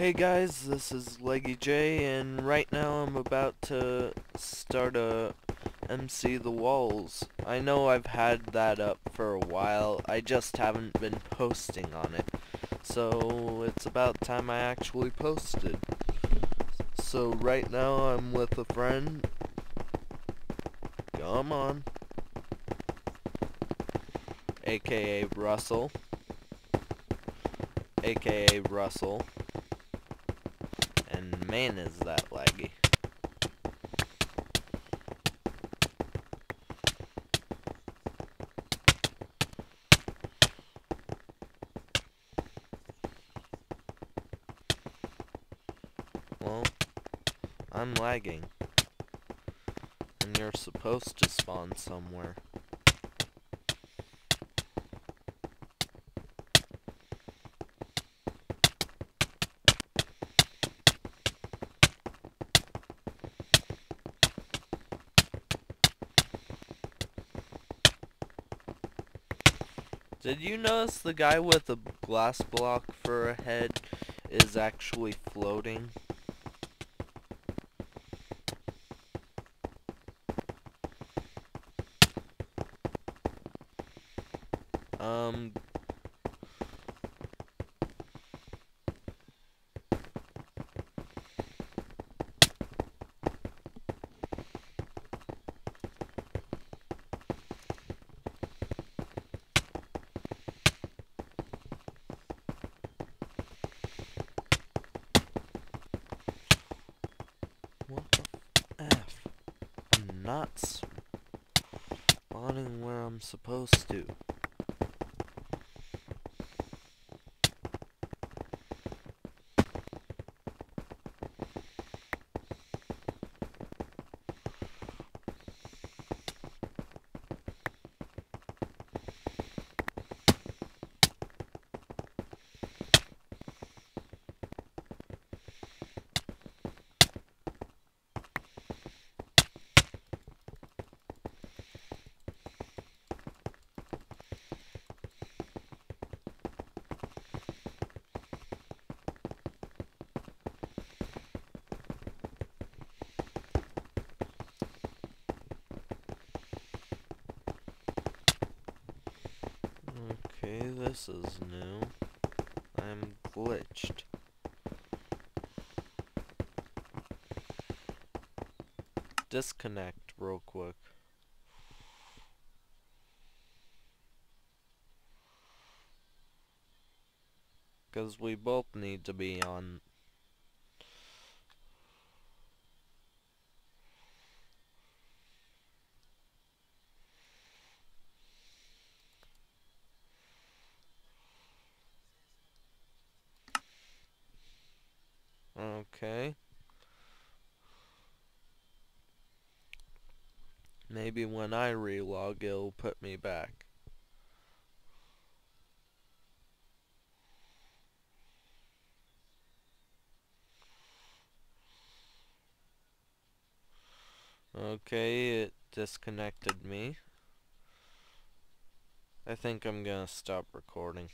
Hey guys, this is Leggy J, and right now I'm about to start a MC The Walls. I know I've had that up for a while, I just haven't been posting on it. So it's about time I actually posted. So right now I'm with a friend. Come on. AKA Russell. AKA Russell. Man is that laggy. Well, I'm lagging. And you're supposed to spawn somewhere. Did you notice the guy with the glass block for a head is actually floating? Um... I'm spawning where I'm supposed to. Okay, this is new. I'm glitched. Disconnect real quick. Because we both need to be on Okay. Maybe when I relog it'll put me back. Okay, it disconnected me. I think I'm gonna stop recording.